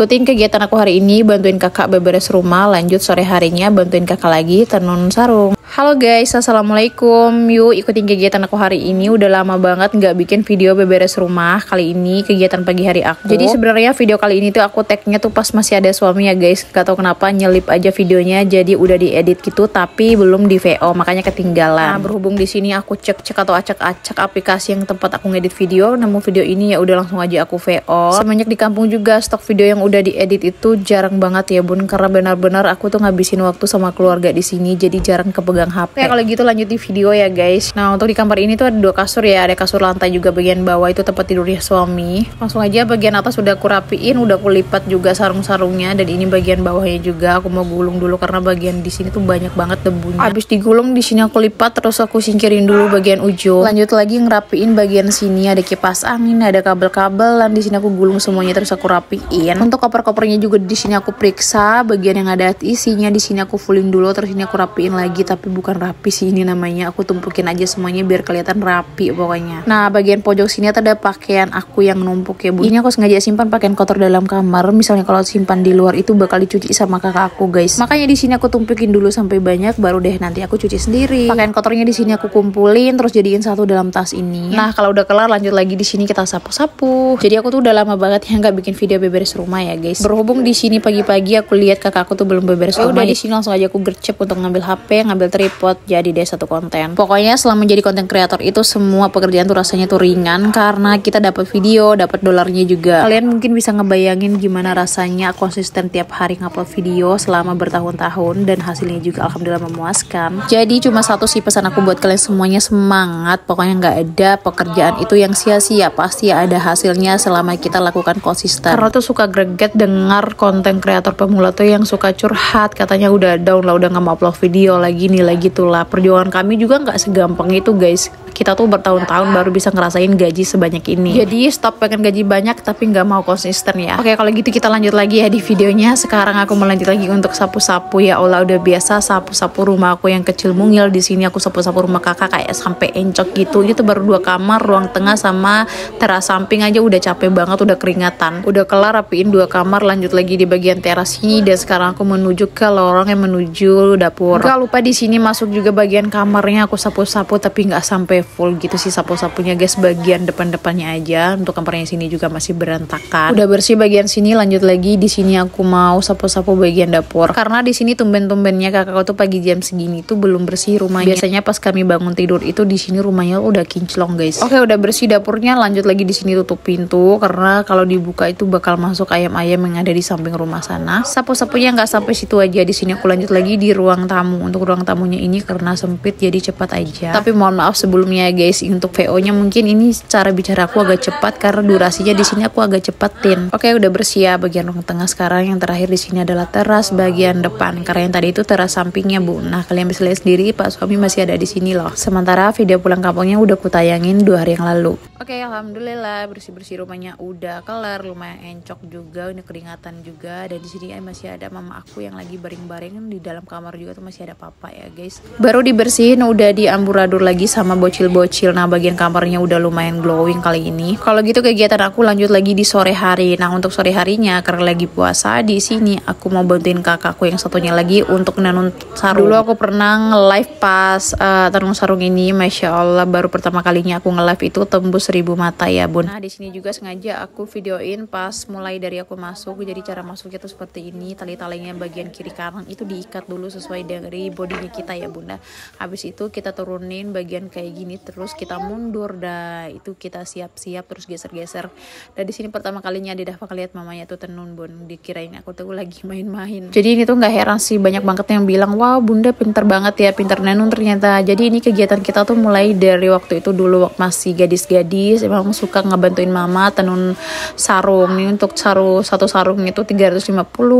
Ikutin kegiatan aku hari ini, bantuin kakak beberes rumah, lanjut sore harinya bantuin kakak lagi tenun sarung. Halo guys, assalamualaikum. Yuk ikutin kegiatan aku hari ini. Udah lama banget nggak bikin video beberes rumah. Kali ini kegiatan pagi hari aku. Jadi sebenarnya video kali ini tuh aku tagnya tuh pas masih ada suami ya guys. Gak tau kenapa nyelip aja videonya. Jadi udah diedit gitu, tapi belum di VO, makanya ketinggalan. Nah berhubung di sini aku cek-cek atau acak-acak aplikasi yang tempat aku ngedit video, nemu video ini ya udah langsung aja aku VO. Semenjak di kampung juga stok video yang udah diedit itu jarang banget ya bun, karena benar-benar aku tuh ngabisin waktu sama keluarga di sini, jadi jarang kepegang pegang HP. Oke, kalau gitu lanjut di video ya guys. Nah, untuk di kamar ini tuh ada dua kasur ya. Ada kasur lantai juga bagian bawah itu tempat tidurnya suami. Langsung aja bagian atas udah aku rapiin, udah aku lipat juga sarung-sarungnya dan ini bagian bawahnya juga aku mau gulung dulu karena bagian di sini tuh banyak banget debunya. Habis digulung di sini aku lipat terus aku singkirin dulu bagian ujung. Lanjut lagi ngerapiin bagian sini ada kipas angin, ada kabel-kabel dan di sini aku gulung semuanya terus aku rapiin. Untuk koper-kopernya juga di sini aku periksa bagian yang ada isinya di sini aku fullin dulu terus ini aku rapiin lagi tapi bukan rapi sih ini namanya. Aku tumpukin aja semuanya biar kelihatan rapi pokoknya. Nah bagian pojok sini ada pakaian aku yang numpuk ya bu. Ini aku sengaja simpan pakaian kotor dalam kamar. Misalnya kalau simpan di luar itu bakal dicuci sama kakak aku guys. Makanya di sini aku tumpukin dulu sampai banyak baru deh nanti aku cuci sendiri. Pakaian kotornya di sini aku kumpulin terus jadiin satu dalam tas ini. Nah kalau udah kelar lanjut lagi di sini kita sapu-sapu. Jadi aku tuh udah lama banget ya nggak bikin video beberes rumah ya guys. Berhubung di sini pagi-pagi aku lihat kakakku tuh belum beberes ya rumah udah di sini langsung aja aku gercep untuk ngambil HP ngambil tripod jadi deh satu konten. Pokoknya selama menjadi konten kreator itu semua pekerjaan tuh rasanya tuh ringan karena kita dapat video dapat dolarnya juga. Kalian mungkin bisa ngebayangin gimana rasanya konsisten tiap hari ngupload video selama bertahun-tahun dan hasilnya juga alhamdulillah memuaskan. Jadi cuma satu sih pesan aku buat kalian semuanya semangat. Pokoknya nggak ada pekerjaan itu yang sia-sia pasti ada hasilnya selama kita lakukan konsisten. Karena tuh suka greget dengar konten kreator pemula tuh yang suka curhat katanya udah down lah udah nggak mau upload video lagi nih lagi tuh lah perjuangan kami juga nggak segampang itu guys. Kita tuh bertahun-tahun baru bisa ngerasain gaji sebanyak ini. Jadi stop pengen gaji banyak tapi nggak mau konsisten ya. Oke kalau gitu kita lanjut lagi ya di videonya. Sekarang aku melanjut lagi untuk sapu-sapu. Ya Allah udah biasa sapu-sapu rumah aku yang kecil mungil. Di sini aku sapu-sapu rumah kakak kayak sampai encok gitu. Ini tuh baru dua kamar ruang tengah sama teras samping aja. Udah capek banget udah keringatan udah kelar rapiin dua kamar lanjut lagi di bagian teras ini. Dan sekarang aku menuju ke lorong yang menuju dapur. Gak lupa di sini masuk juga bagian kamarnya aku sapu-sapu tapi nggak sampai full gitu sih sapu-sapunya. Guys bagian depan-depannya aja untuk kamarnya sini juga masih berantakan. Udah bersih bagian sini lanjut lagi. Di sini aku mau sapu-sapu bagian dapur. Karena di sini tumben-tumbennya kakak tuh pagi jam segini tuh belum bersih rumahnya. Biasanya pas kami bangun tidur itu di sini rumahnya udah kinclong guys. Oke udah bersih dapurnya lanjut lagi di sini tutup pintu. Karena kalau dibuka itu bakal masuk ayam-ayam yang ada di samping rumah sana. Sapu-sapunya nggak sampai situ aja. Di sini aku lanjut lagi di ruang tamu. Untuk ruang tamunya ini karena sempit jadi cepat aja. Tapi mohon maaf sebelumnya guys untuk VO nya mungkin ini cara bicara aku agak cepat karena durasinya di sini aku agak cepetin oke udah bersih ya bagian ruang tengah sekarang. Yang terakhir di sini adalah teras bagian depan. Karena yang tadi itu teras sampingnya bu. Nah kalian bisa lihat sendiri pak suami masih ada di sini loh. Sementara video pulang kampungnya udah kutayangin dua hari yang lalu. Oke alhamdulillah bersih bersih rumahnya udah kelar. Lumayan encok juga ini keringatan juga. Dan di sini masih ada mama aku yang lagi baring-baring di dalam kamar juga tuh masih ada papa ya guys baru dibersihin udah diamburadur lagi sama bocil-bocil. Nah bagian kamarnya udah lumayan glowing kali ini. Kalau gitu kegiatan aku lanjut lagi di sore hari. Nah untuk sore harinya karena lagi puasa di sini aku mau bantuin kakakku yang satunya lagi untuk nenun sarung. Dulu aku pernah nge-live pas uh, tenun sarung ini. Masya allah baru pertama kalinya aku nge-live itu tembus 1000 mata ya bun. Nah di sini juga sengaja aku videoin pas mulai dari aku masuk. Jadi cara masuknya tuh seperti ini tali-talinya bagian kiri kanan itu diikat dulu sesuai dari bodinya kita ya bunda. Habis itu kita turunin bagian kayak gini terus kita mundur. Dah itu kita siap-siap terus geser-geser. Dan di sini pertama kalinya di Dafa lihat mamanya tuh tenun bun. Dikirain aku tuh lagi main-main. Jadi ini tuh nggak heran sih banyak banget yang bilang wow bunda pinter banget ya pinter nenun ternyata. Jadi ini kegiatan kita tuh mulai dari waktu itu dulu waktu masih gadis-gadis emang suka ngebantuin mama tenun sarung. Nih untuk sarung satu sarung itu 350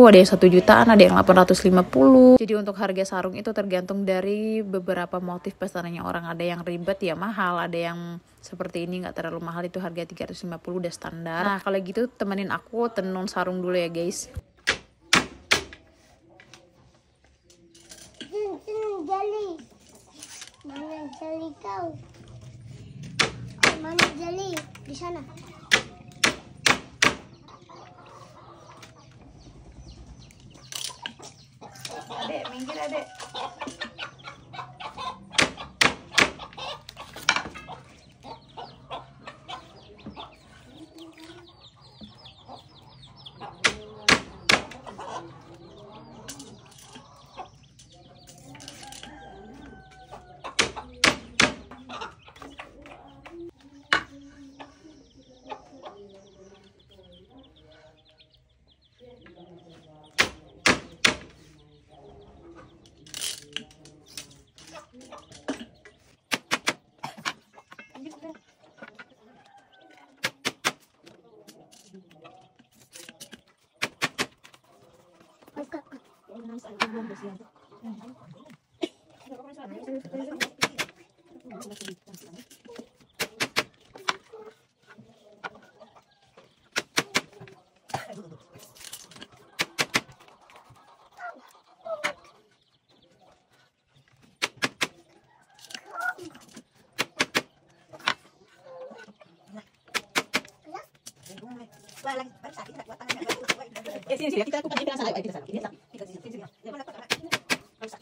ada yang satu jutaan ada yang 850 jadi untuk harga sarung itu tergantung dari beberapa motif pesanannya. Orang ada yang ribet ya mahal. Ada yang seperti ini nggak terlalu mahal. Itu harga 350 udah standar. Nah kalau gitu temenin aku tenun sarung dulu ya guys. Jeli. Mana jeli kau? Mana jeli? Di sana. Adek minggir adek. Sini sini kita kupas kita sana, kita sana. Ini sana. अस्त